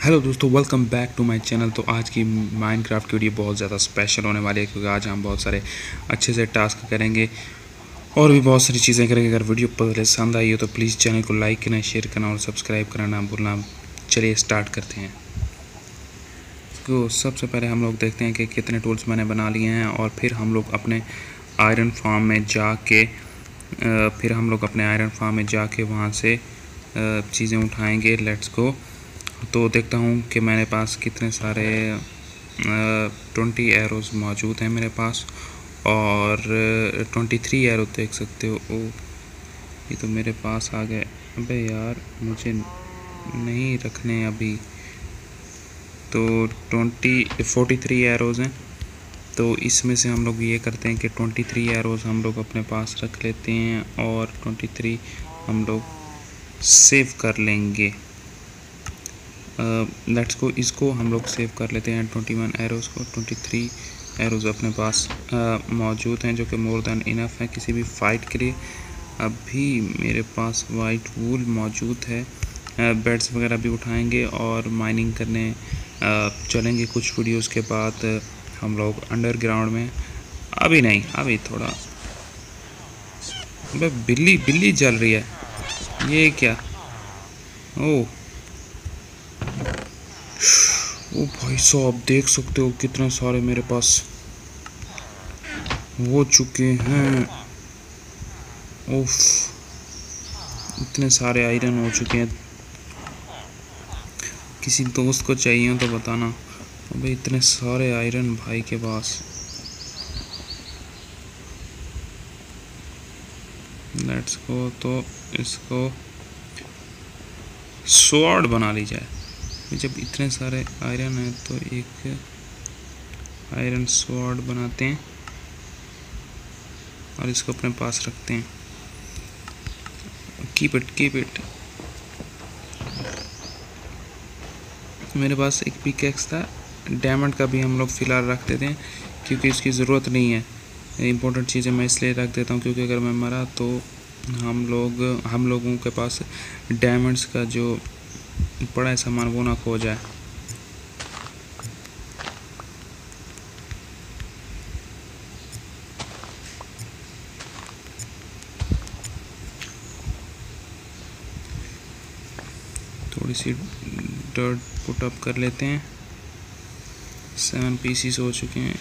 Hello दोस्तों welcome back to my channel तो आज की माइनक्राफ्ट की वीडियो बहुत ज़्यादा स्पेशल होने वाली है क्योंकि आज हम बहुत सारे अच्छे से टास्क करेंगे और भी बहुत सारी चीज़ें करेंगे। अगर वीडियो पसंद आई हो तो प्लीज़ चैनल को लाइक करना शेयर करना और सब्सक्राइब करना, ना भूलना। चलिए स्टार्ट करते हैं। तो सबसे पहले हम लोग देखते हैं कि कितने टूल्स मैंने बना लिए हैं और फिर हम लोग अपने आयरन फार्म में जा के फिर हम लोग अपने आयरन फार्म में जाके वहाँ से चीज़ें उठाएँगे। लेट्स को तो देखता हूँ कि मेरे पास कितने सारे ट्वेंटी एरोज़ मौजूद हैं मेरे पास। और ट्वेंटी थ्री एरो देख सकते हो। ओ, ये तो मेरे पास आ गए। अबे यार, मुझे नहीं रखने अभी। तो ट्वेंटी फोर्टी थ्री एरोज़ हैं। तो इसमें से हम लोग ये करते हैं कि ट्वेंटी थ्री एरोज़ हम लोग अपने पास रख लेते हैं और ट्वेंटी थ्री हम लोग सेव कर लेंगे। लेट्स को इसको हम लोग सेव कर लेते हैं ट्वेंटी वन एरोज़ को ट्वेंटी थ्री एरोज़ अपने पास मौजूद हैं जो कि मोर देन इनफ है किसी भी फाइट के लिए। अभी मेरे पास वाइट वूल मौजूद है। बेड्स वगैरह भी उठाएँगे और माइनिंग करने चलेंगे कुछ वीडियोस के बाद हम लोग अंडरग्राउंड में। अभी नहीं, अभी थोड़ा। बिल्ली बिल्ली जल रही है। ये क्या? ओह। ओ भाई साहब, देख सकते हो कितने सारे मेरे पास हो चुके हैं। उफ, इतने सारे आयरन हो चुके हैं। किसी दोस्त को चाहिए तो बताना। अबे, इतने सारे आयरन भाई के पास। लेट्स को तो इसको स्वॉर्ड बना ली जाए। जब इतने सारे आयरन हैं तो एक आयरन स्वॉर्ड बनाते हैं और इसको अपने पास रखते हैं। कीप इट कीप इट मेरे पास एक पिकेक्स था डायमंड का भी हम लोग फ़िलहाल रख देते हैं, क्योंकि इसकी ज़रूरत नहीं है। इम्पोर्टेंट चीज़ें मैं इसलिए रख देता हूँ, क्योंकि अगर मैं मरा तो हम लोग, हम लोगों के पास डायमंड्स का जो पड़ा है सामान वो ना खो जाए। थोड़ी सी डर्ट पुट अप कर लेते हैं। सेवन पीसीस हो चुके हैं।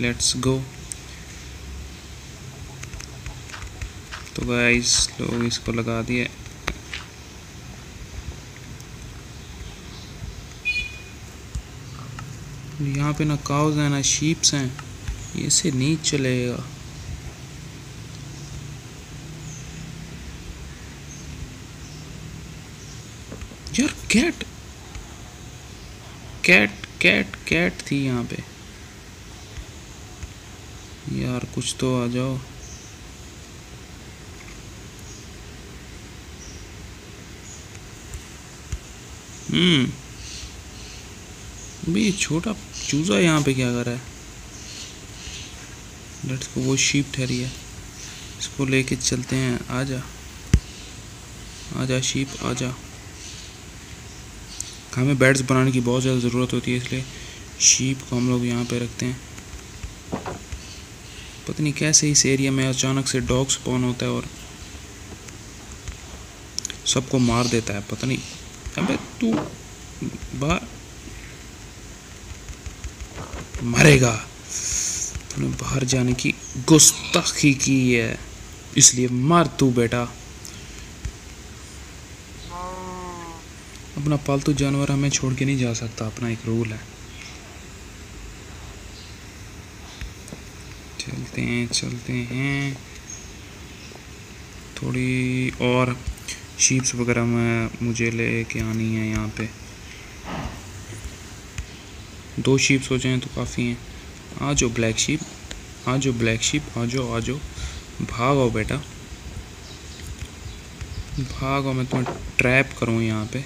लेट्स गो तो गाइस लोग इसको लगा दिए। यहाँ पे ना काउज हैं, ना शीप्स हैं। ये से नहीं चलेगा। यार कैट कैट कैट कैट थी यहाँ पे। यार, कुछ तो आ जाओ। हम्म। भाई ये छोटा चूज़ा यहाँ पे क्या कर रहा है? लेट्स को वो शीप ठहरी है। इसको लेके चलते हैं। आजा। आजा शीप आजा। हमें बेड्स बनाने की बहुत ज़्यादा ज़रूरत होती है, इसलिए शीप को हम लोग यहाँ पे रखते हैं। पता नहीं कैसे इस एरिया में अचानक से डॉग स्पॉन होता है और सबको मार देता है, पता नहीं। अबे तू बाहर मरेगा। तूने बाहर जाने की गुस्ताखी की है। इसलिए मार तू बेटा। अपना पालतू जानवर हमें छोड़ के नहीं जा सकता। अपना एक रूल है। चलते हैं चलते हैं। थोड़ी और शीप्स वगैरह में, मुझे लेके आनी है यहाँ पे। दो शीप्स हो जाएँ तो काफ़ी हैं। आ जाओ ब्लैक शीप आ जाओ ब्लैक शीप आ जाओ आ जाओ। भागो बेटा। भाग भागो मैं तुम्हें ट्रैप करूँ यहाँ पे।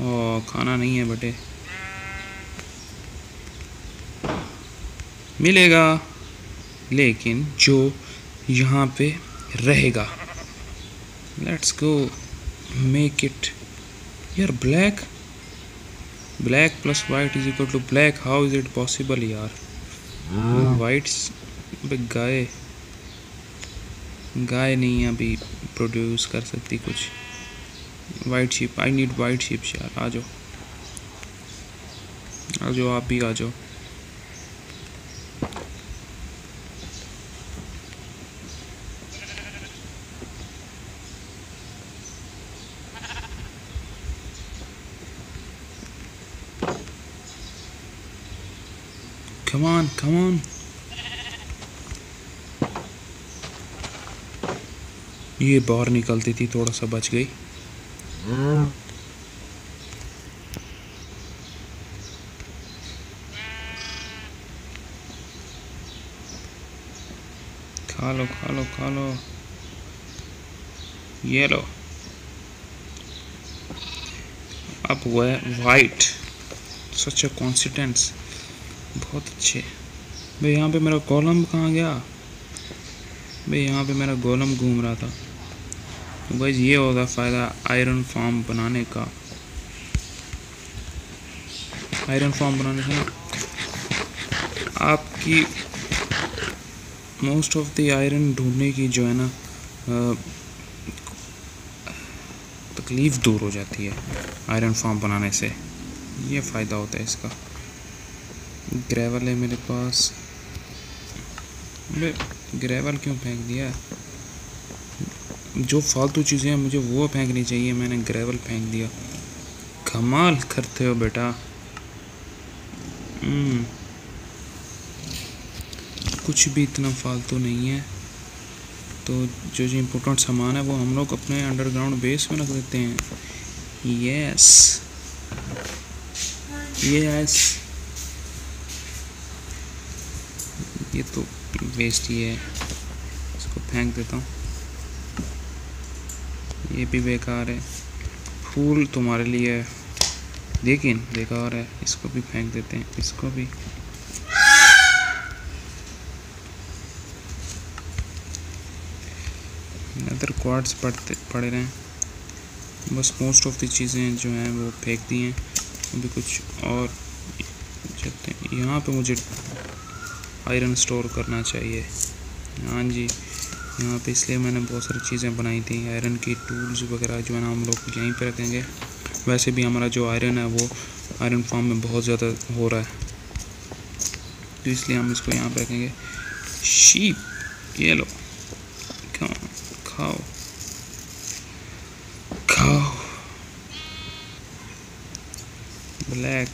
ओ खाना नहीं है बेटे। मिलेगा, लेकिन जो यहाँ पे रहेगा। लेट्स गो मेक इट यार black black plus white is equal to black how is it possible यार वाइट गाय। गाय नहीं अभी प्रोड्यूस कर सकती कुछ। White ship I need white ships यार। आ जाओ। आ जाओ आप भी आ जाओ। Come on, come on. ये बाहर निकलती थी थोड़ा सा बच गई। खा लो खा लो खा लो। ये लो। अब वह वाइट सच ए कॉन्सिडेंस बहुत अच्छे। भाई, यहाँ पे मेरा कॉलम कहाँ गया? भाई, यहाँ पे मेरा गोलम घूम रहा था। तो भाई, ये होगा फ़ायदा आयरन फॉर्म बनाने का। आयरन फॉर्म बनाने से आपकी मोस्ट ऑफ़ द आयरन ढूँढने की जो है ना तकलीफ़ दूर हो जाती है आयरन फॉर्म बनाने से। ये फ़ायदा होता है इसका। ग्रेवल है मेरे पास। ग्रेवल क्यों फेंक दिया? जो फालतू चीज़ें हैं, मुझे वो फेंकनी चाहिए, मैंने ग्रेवल फेंक दिया। कमाल करते हो बेटा। हम्म। कुछ भी इतना फालतू नहीं है। तो जो जो इम्पोर्टेंट सामान है, वो हम लोग अपने अंडरग्राउंड बेस में रख देते हैं। यस यस ये तो वेस्ट ही है। इसको फेंक देता हूँ। ये भी बेकार है। फूल तुम्हारे लिए है। लेकिन बेकार है। इसको भी फेंक देते हैं। इसको भी। अदर क्वार्ट्स पढ़ते पढ़ रहे हैं। बस मोस्ट ऑफ़ द चीज़ें जो हैं वो फेंक दी हैं। अभी कुछ और यहाँ पे मुझे आयरन स्टोर करना चाहिए। हाँ जी, यहाँ पे इसलिए मैंने बहुत सारी चीज़ें बनाई थी। आयरन की टूल्स वगैरह जो है ना, हम लोग यहीं पे रखेंगे। वैसे भी हमारा जो आयरन है, वो आयरन फार्म में बहुत ज़्यादा हो रहा है। तो इसलिए हम इसको यहाँ पे रखेंगे। शीप ये लो। खाओ। खाओ। खाओ ब्लैक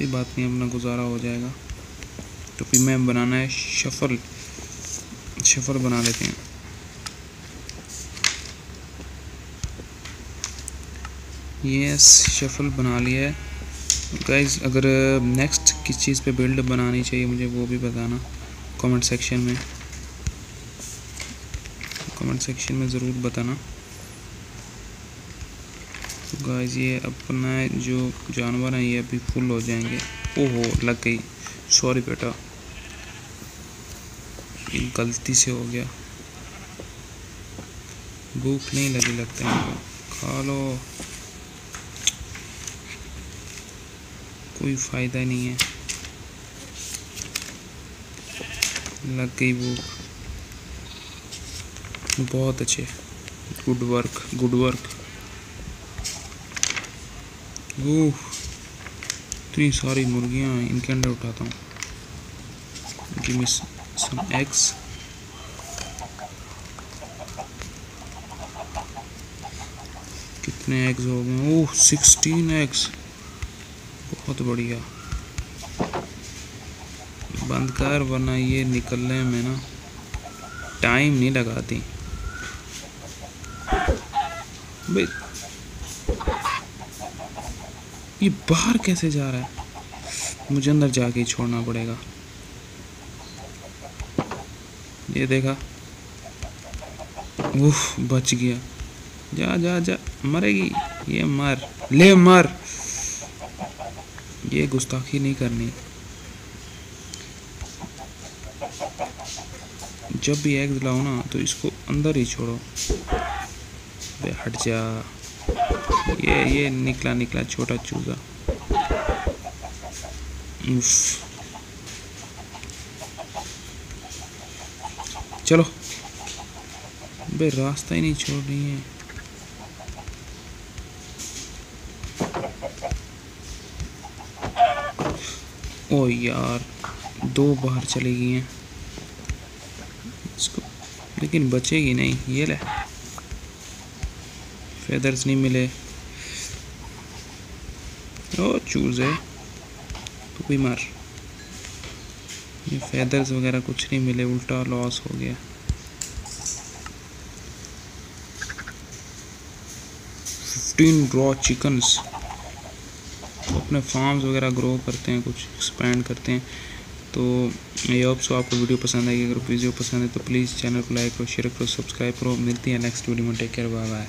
कोई बात नहीं, अपना गुजारा हो जाएगा। तो फिर मैं बनाना है शफल। शफल बना लेते हैं। यस शफल बना लिया है। गाइज़ अगर नेक्स्ट किस चीज़ पे बिल्ड बनानी चाहिए मुझे वो भी बताना। कमेंट सेक्शन में। कमेंट सेक्शन में ज़रूर बताना। गाइस ये अपना जो जानवर हैं, ये अभी फुल हो जाएँगे। ओहो, लग गई। सॉरी बेटा। गलती से हो गया। भूख नहीं लगी लगता है खा लो। कोई फ़ायदा नहीं है। लग गई भूख। बहुत अच्छे। गुड वर्क गुड वर्क इतनी सारी मुर्गियाँ इनके अंडर उठाता हूँ। गिव सम एग्स कितने एग्स हो गए? ओह सिक्सटीन एग्स बहुत बढ़िया। बंद कर, वरना ये निकलने में ना टाइम नहीं लगाती। भाई ये बाहर कैसे जा रहा है? मुझे अंदर जाके छोड़ना पड़ेगा। ये देखा। उफ, बच गया। जा जा जा, मरेगी। ये मर। ले मर। ये गुस्ताखी नहीं करनी। जब भी एग लाओ ना तो इसको अंदर ही छोड़ो। हट जा। ये ये निकला निकला, छोटा चूजा। चलो। बे रास्ता ही नहीं छोड़ रही है। ओ यार, दो बाहर चली गई हैं। इसको लेकिन बचेगी नहीं, ये ले। फेदर्स नहीं मिले। ओ चूज़ है। तो भी मार। ये फेदर्स वगैरह कुछ नहीं मिले, उल्टा लॉस हो गया। फिफ्टीन रॉ चिकन्स अपने फार्म्स वगैरह ग्रो करते हैं, कुछ एक्सपेंड करते हैं। तो आई होप सो आपको वीडियो पसंद आएगी। अगर वीडियो पसंद है तो प्लीज़ चैनल को लाइक करो शेयर करो सब्सक्राइब करो। मिलती है नेक्स्ट वीडियो में। Take care bye bye